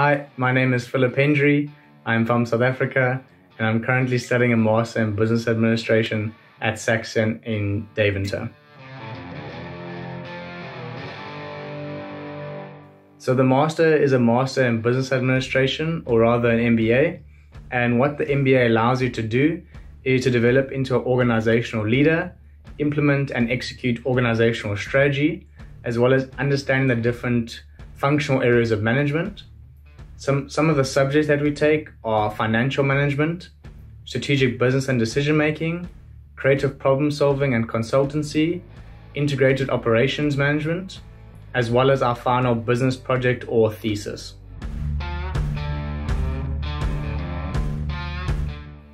Hi, my name is Philip Hendry. I'm from South Africa and I'm currently studying a Master in Business Administration at Saxion in Deventer. So, the Master is a Master in Business Administration, or rather an MBA. And what the MBA allows you to do is to develop into an organizational leader, implement and execute organizational strategy, as well as understanding the different functional areas of management. Some, some of the subjects that we take are financial management, strategic business and decision making, creative problem solving and consultancy, integrated operations management, as well as our final business project or thesis.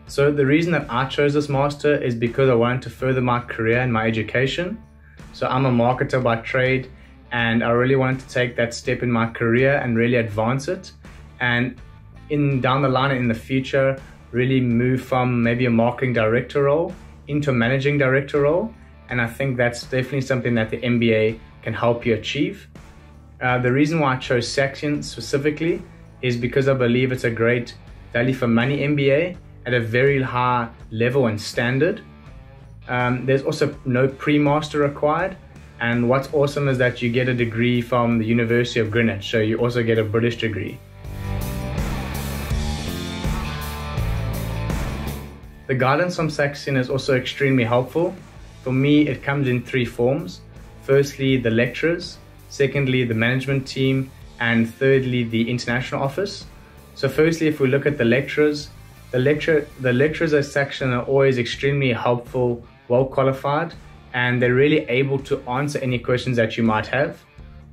So the reason that I chose this master is because I wanted to further my career and my education. So I'm a marketer by trade and I really wanted to take that step in my career and really advance it. And in down the line in the future, really move from maybe a marketing director role into a managing director role. And I think that's definitely something that the MBA can help you achieve. Uh, the reason why I chose Saxion specifically is because I believe it's a great value for money MBA at a very high level and standard. Um, there's also no pre-master required. And what's awesome is that you get a degree from the University of Greenwich, so you also get a British degree. The guidance from Saxion is also extremely helpful. For me, it comes in three forms. Firstly, the lecturers, secondly, the management team, and thirdly, the international office. So firstly, if we look at the lecturers, the lecture the lecturers at Saxion are always extremely helpful, well qualified, and they're really able to answer any questions that you might have.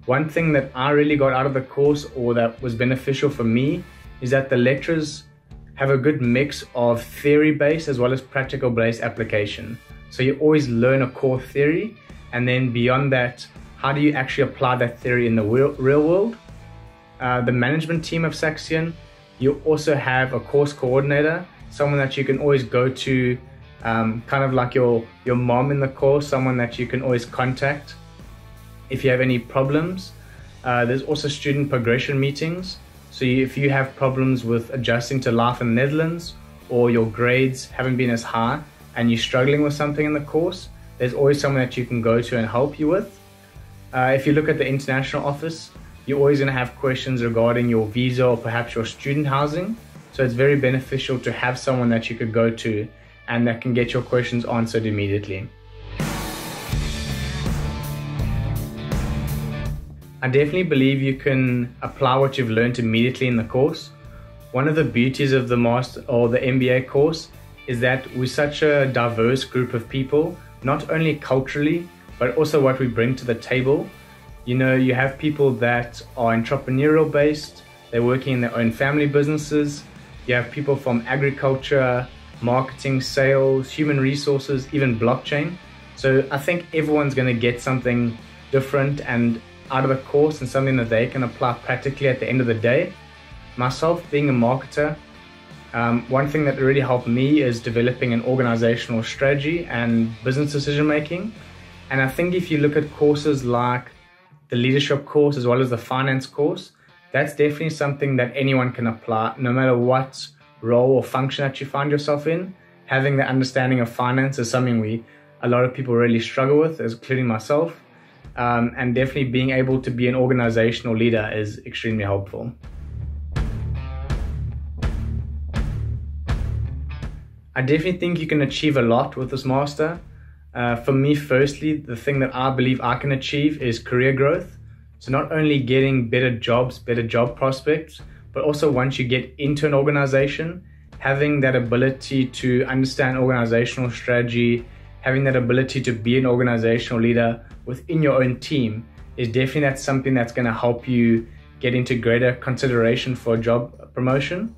One thing that I really got out of the course or that was beneficial for me is that the lecturers have a good mix of theory based as well as practical based application. So you always learn a core theory, and then beyond that, how do you actually apply that theory in the real, real world? Uh, the management team of Saxion you also have a course coordinator, someone that you can always go to, um, kind of like your, your mom in the course, someone that you can always contact if you have any problems. Uh, there's also student progression meetings. So if you have problems with adjusting to life in the Netherlands or your grades haven't been as high and you're struggling with something in the course, there's always someone that you can go to and help you with. Uh, if you look at the international office, you're always going to have questions regarding your visa or perhaps your student housing. So it's very beneficial to have someone that you could go to and that can get your questions answered immediately. I definitely believe you can apply what you've learned immediately in the course. One of the beauties of the master or the MBA course is that we're such a diverse group of people, not only culturally, but also what we bring to the table. You know, you have people that are entrepreneurial based, they're working in their own family businesses. You have people from agriculture, marketing, sales, human resources, even blockchain. So I think everyone's going to get something different and out of the course and something that they can apply practically at the end of the day. Myself being a marketer, um, one thing that really helped me is developing an organizational strategy and business decision making. And I think if you look at courses like the leadership course as well as the finance course, that's definitely something that anyone can apply no matter what role or function that you find yourself in. Having the understanding of finance is something we a lot of people really struggle with, including myself. Um, and definitely being able to be an organizational leader is extremely helpful. I definitely think you can achieve a lot with this master. Uh, for me, firstly, the thing that I believe I can achieve is career growth. So, not only getting better jobs, better job prospects, but also once you get into an organization, having that ability to understand organizational strategy, having that ability to be an organizational leader within your own team is definitely that's something that's going to help you get into greater consideration for a job promotion.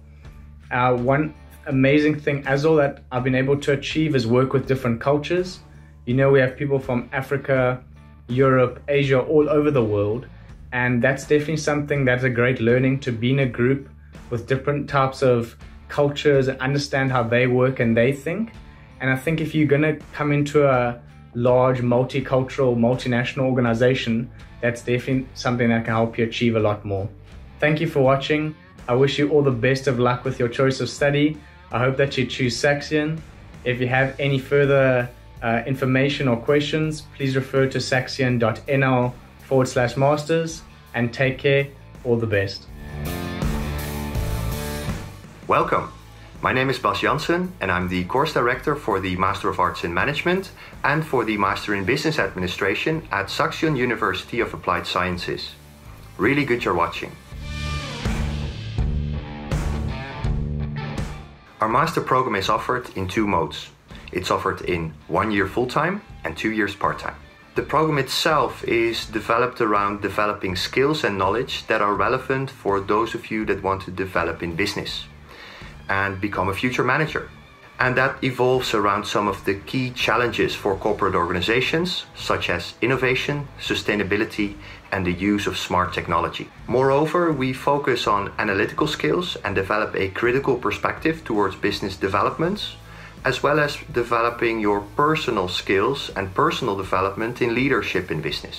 Uh, one amazing thing as all that I've been able to achieve is work with different cultures. You know, we have people from Africa, Europe, Asia, all over the world. And that's definitely something that's a great learning to be in a group with different types of cultures and understand how they work and they think. And I think if you're going to come into a large multicultural, multinational organization, that's definitely something that can help you achieve a lot more. Thank you for watching. I wish you all the best of luck with your choice of study. I hope that you choose Saxion. If you have any further uh, information or questions, please refer to saxion.nl forward slash masters and take care. All the best. Welcome. My name is Bas Janssen and I'm the course director for the Master of Arts in Management and for the Master in Business Administration at Saxion University of Applied Sciences. Really good you're watching. Our master program is offered in two modes. It's offered in one year full-time and two years part-time. The program itself is developed around developing skills and knowledge that are relevant for those of you that want to develop in business and become a future manager. And that evolves around some of the key challenges for corporate organizations, such as innovation, sustainability, and the use of smart technology. Moreover, we focus on analytical skills and develop a critical perspective towards business developments, as well as developing your personal skills and personal development in leadership in business.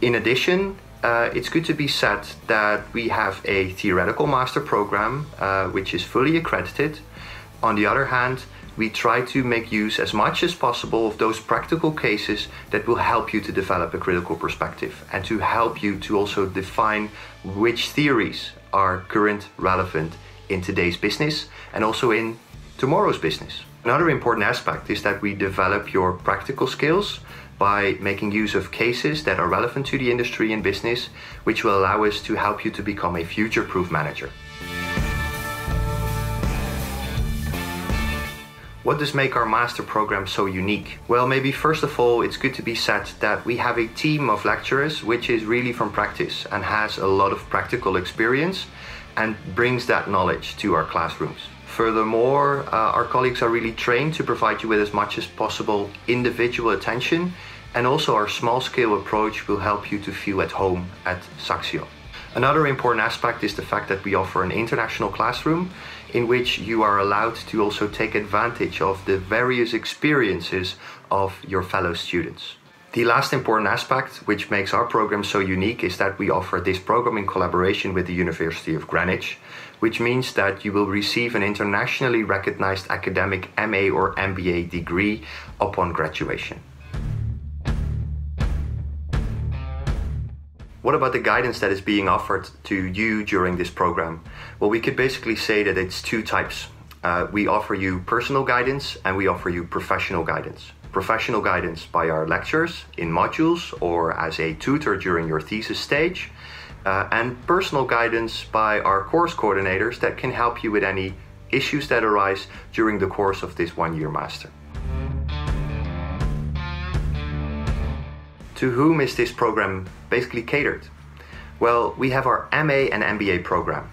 In addition, uh, it's good to be said that we have a theoretical master program uh, which is fully accredited. On the other hand, we try to make use as much as possible of those practical cases that will help you to develop a critical perspective and to help you to also define which theories are current relevant in today's business and also in tomorrow's business. Another important aspect is that we develop your practical skills by making use of cases that are relevant to the industry and business, which will allow us to help you to become a future-proof manager. What does make our master program so unique? Well, maybe first of all, it's good to be said that we have a team of lecturers which is really from practice and has a lot of practical experience and brings that knowledge to our classrooms. Furthermore, uh, our colleagues are really trained to provide you with as much as possible individual attention and also our small scale approach will help you to feel at home at Saxion. Another important aspect is the fact that we offer an international classroom in which you are allowed to also take advantage of the various experiences of your fellow students. The last important aspect, which makes our program so unique, is that we offer this program in collaboration with the University of Greenwich, which means that you will receive an internationally recognized academic MA or MBA degree upon graduation. What about the guidance that is being offered to you during this program? Well, we could basically say that it's two types. Uh, we offer you personal guidance and we offer you professional guidance. Professional guidance by our lectures in modules or as a tutor during your thesis stage, uh, and personal guidance by our course coordinators that can help you with any issues that arise during the course of this one year master. To whom is this program basically catered? Well, we have our MA and MBA program.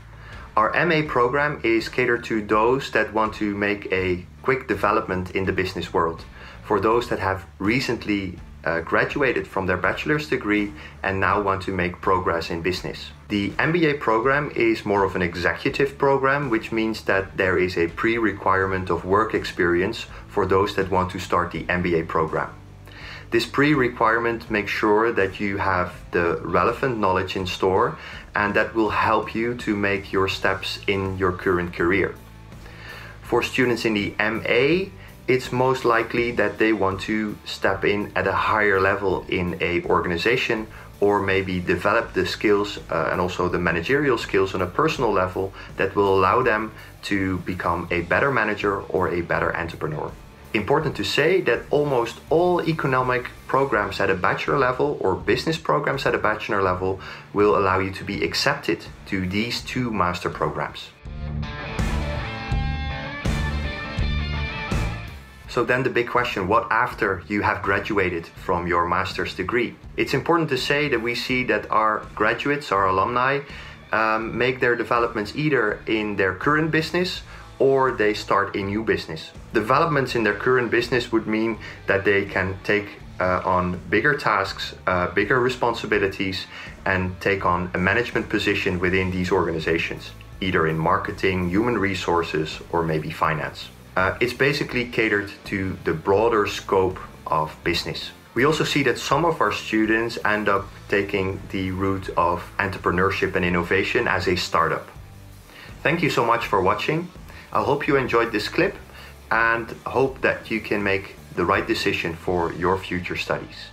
Our MA program is catered to those that want to make a quick development in the business world. For those that have recently uh, graduated from their bachelor's degree and now want to make progress in business. The MBA program is more of an executive program, which means that there is a pre requirement of work experience for those that want to start the MBA program. This pre-requirement makes sure that you have the relevant knowledge in store and that will help you to make your steps in your current career. For students in the MA, it's most likely that they want to step in at a higher level in a organization or maybe develop the skills uh, and also the managerial skills on a personal level that will allow them to become a better manager or a better entrepreneur important to say that almost all economic programs at a bachelor level or business programs at a bachelor level will allow you to be accepted to these two master programs. So then the big question, what after you have graduated from your master's degree? It's important to say that we see that our graduates, our alumni, um, make their developments either in their current business or they start a new business. Developments in their current business would mean that they can take uh, on bigger tasks, uh, bigger responsibilities, and take on a management position within these organizations, either in marketing, human resources, or maybe finance. Uh, it's basically catered to the broader scope of business. We also see that some of our students end up taking the route of entrepreneurship and innovation as a startup. Thank you so much for watching. I hope you enjoyed this clip and hope that you can make the right decision for your future studies.